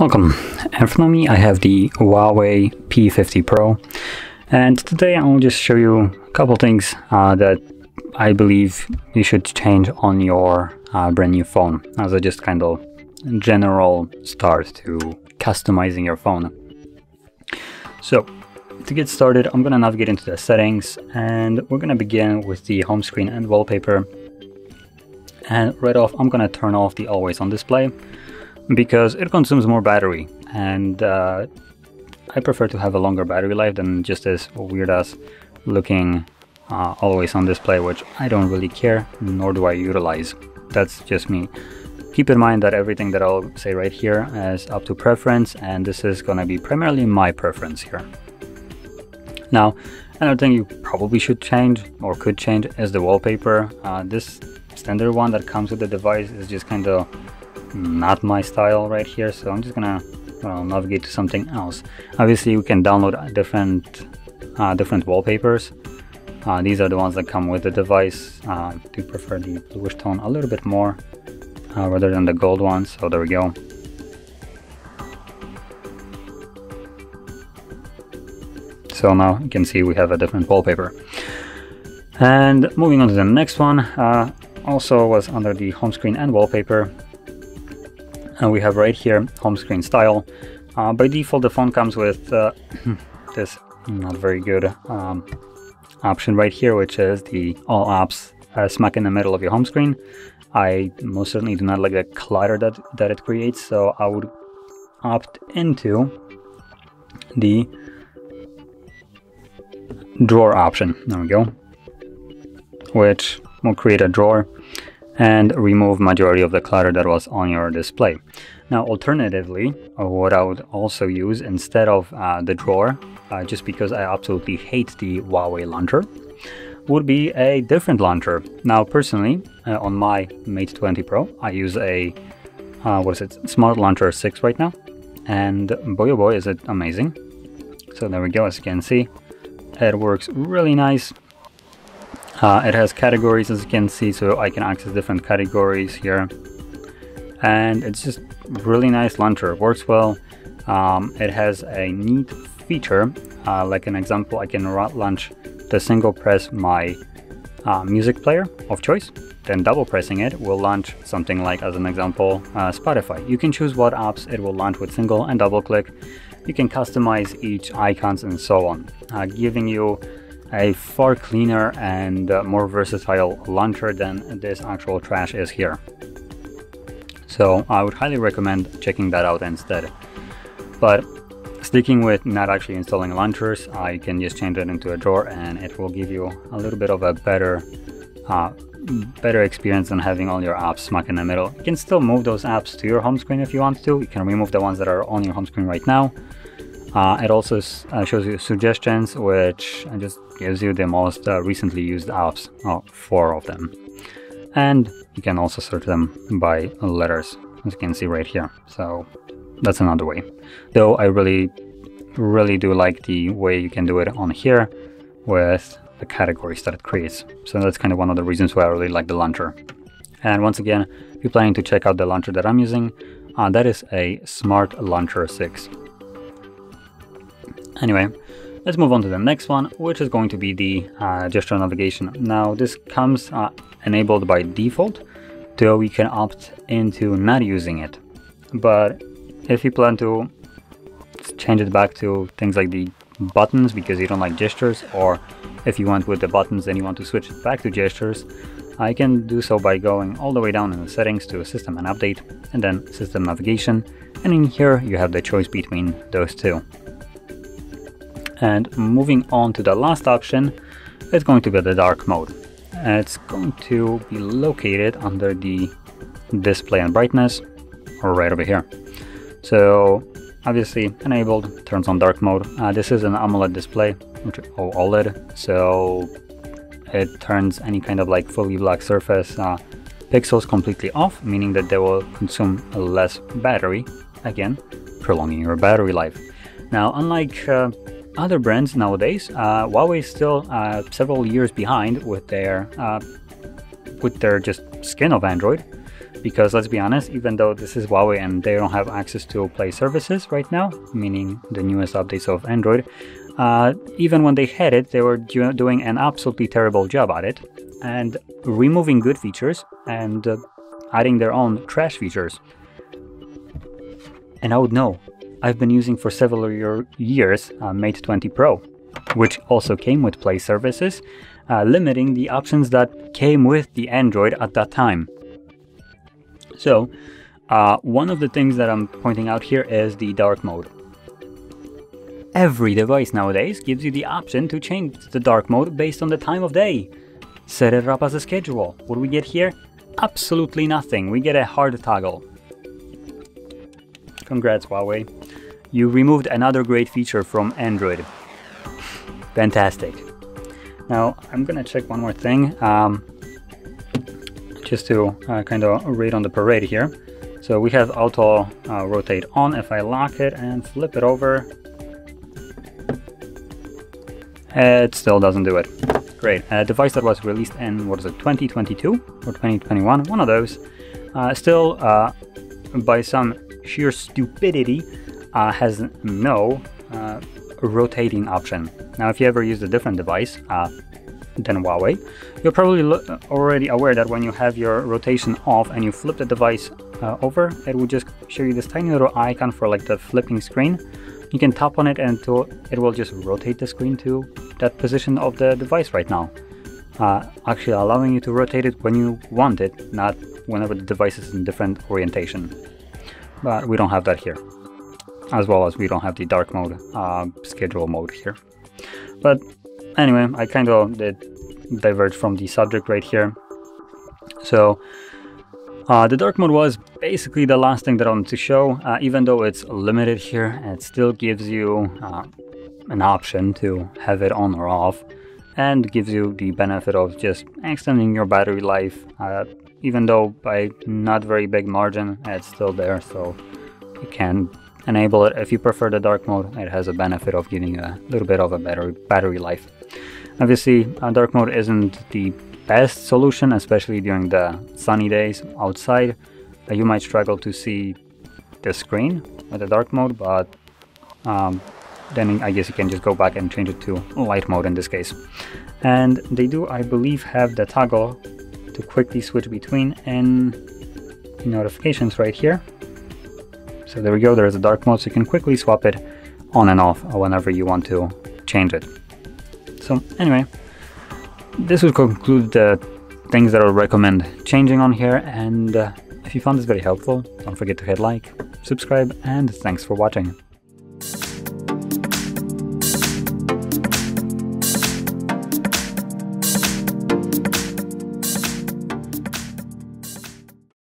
Welcome. In front of me I have the Huawei P50 Pro and today I'll just show you a couple things uh, that I believe you should change on your uh, brand new phone as a just kind of general start to customizing your phone. So to get started I'm gonna navigate into the settings and we're gonna begin with the home screen and wallpaper and right off I'm gonna turn off the always on display because it consumes more battery and uh, I prefer to have a longer battery life than just this weird ass looking uh, always on display which I don't really care nor do I utilize. That's just me. Keep in mind that everything that I'll say right here is up to preference and this is gonna be primarily my preference here. Now another thing you probably should change or could change is the wallpaper. Uh, this standard one that comes with the device is just kind of not my style right here so I'm just gonna well, navigate to something else. Obviously you can download different uh, different wallpapers. Uh, these are the ones that come with the device. Uh, I do prefer the bluish tone a little bit more uh, rather than the gold one so there we go. So now you can see we have a different wallpaper. And moving on to the next one uh, also was under the home screen and wallpaper and we have right here home screen style. Uh, by default, the phone comes with uh, this not very good um, option right here, which is the all apps uh, smack in the middle of your home screen. I most certainly do not like the clutter that, that it creates, so I would opt into the drawer option. There we go. Which will create a drawer and remove majority of the clutter that was on your display. Now alternatively, uh, what I would also use instead of uh, the drawer, uh, just because I absolutely hate the Huawei launcher, would be a different launcher. Now personally, uh, on my Mate 20 Pro, I use a, uh, what is it, Smart Launcher 6 right now, and boy oh boy is it amazing. So there we go, as you can see, it works really nice. Uh, it has categories as you can see, so I can access different categories here. And it's just really nice launcher, works well. Um, it has a neat feature, uh, like an example, I can launch the single press my uh, music player of choice, then double pressing it will launch something like, as an example, uh, Spotify. You can choose what apps it will launch with single and double click. You can customize each icons and so on, uh, giving you a far cleaner and uh, more versatile launcher than this actual trash is here. So I would highly recommend checking that out instead. But sticking with not actually installing launchers, I can just change it into a drawer and it will give you a little bit of a better uh, better experience than having all your apps smack in the middle. You can still move those apps to your home screen if you want to. You can remove the ones that are on your home screen right now uh, it also uh, shows you suggestions, which just gives you the most uh, recently used apps, oh, four of them. And you can also search them by letters, as you can see right here. So that's another way. Though I really, really do like the way you can do it on here with the categories that it creates. So that's kind of one of the reasons why I really like the launcher. And once again, if you're planning to check out the launcher that I'm using, uh, that is a Smart Launcher 6. Anyway, let's move on to the next one, which is going to be the uh, gesture navigation. Now, this comes uh, enabled by default, so we can opt into not using it. But if you plan to change it back to things like the buttons because you don't like gestures, or if you want with the buttons and you want to switch it back to gestures, I can do so by going all the way down in the settings to system and update, and then system navigation, and in here you have the choice between those two. And moving on to the last option, it's going to be the dark mode. It's going to be located under the display and brightness, or right over here. So obviously enabled, turns on dark mode. Uh, this is an AMOLED display, which oh, OLED, so it turns any kind of like fully black surface uh, pixels completely off, meaning that they will consume less battery, again, prolonging your battery life. Now, unlike uh, other brands nowadays, uh, Huawei is still uh, several years behind with their uh, with their just skin of Android. because let's be honest, even though this is Huawei and they don't have access to Play services right now, meaning the newest updates of Android, uh, even when they had it, they were doing an absolutely terrible job at it and removing good features and uh, adding their own trash features. And I would know. I've been using for several year years uh, Mate 20 Pro, which also came with Play services, uh, limiting the options that came with the Android at that time. So, uh, one of the things that I'm pointing out here is the dark mode. Every device nowadays gives you the option to change the dark mode based on the time of day. Set it up as a schedule. What do we get here? Absolutely nothing. We get a hard toggle. Congrats Huawei. You removed another great feature from Android. Fantastic. Now I'm gonna check one more thing. Um, just to uh, kind of read on the parade here. So we have auto uh, rotate on. If I lock it and flip it over, it still doesn't do it. Great. A device that was released in, what is it, 2022 or 2021? One of those. Uh, still, uh, by some sheer stupidity, uh, has no uh, rotating option. Now, if you ever used a different device, uh, than Huawei. You're probably already aware that when you have your rotation off and you flip the device uh, over, it will just show you this tiny little icon for like the flipping screen. You can tap on it and it will just rotate the screen to that position of the device right now. Uh, actually allowing you to rotate it when you want it, not whenever the device is in different orientation. But we don't have that here. As well as we don't have the dark mode, uh, schedule mode here. But anyway, I kind of did diverge from the subject right here. So uh, the dark mode was basically the last thing that I wanted to show. Uh, even though it's limited here, it still gives you uh, an option to have it on or off and gives you the benefit of just extending your battery life. Uh, even though by not very big margin, it's still there, so you can enable it. If you prefer the dark mode, it has a benefit of giving you a little bit of a better battery life. Obviously, dark mode isn't the best solution, especially during the sunny days outside. Uh, you might struggle to see the screen with the dark mode, but um, then I guess you can just go back and change it to light mode in this case. And they do, I believe, have the toggle to quickly switch between and notifications right here. So there we go, there's a dark mode, so you can quickly swap it on and off whenever you want to change it. So anyway, this would conclude the things that I would recommend changing on here, and uh, if you found this very helpful, don't forget to hit like, subscribe, and thanks for watching.